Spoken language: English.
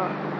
not